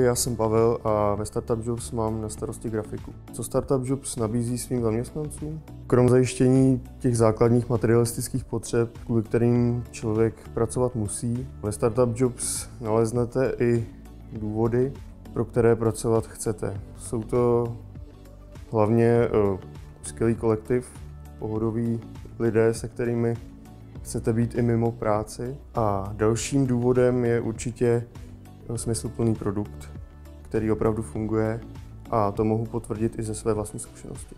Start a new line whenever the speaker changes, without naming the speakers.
Já jsem Pavel a ve Startup Jobs mám na starosti grafiku. Co Startup Jobs nabízí svým zaměstnancům? Krom zajištění těch základních materialistických potřeb, kvůli kterým člověk pracovat musí, ve Startup Jobs naleznete i důvody, pro které pracovat chcete. Jsou to hlavně uh, skvělý kolektiv, pohodoví lidé, se kterými chcete být i mimo práci. A dalším důvodem je určitě smysluplný produkt, který opravdu funguje a to mohu potvrdit i ze své vlastní zkušenosti.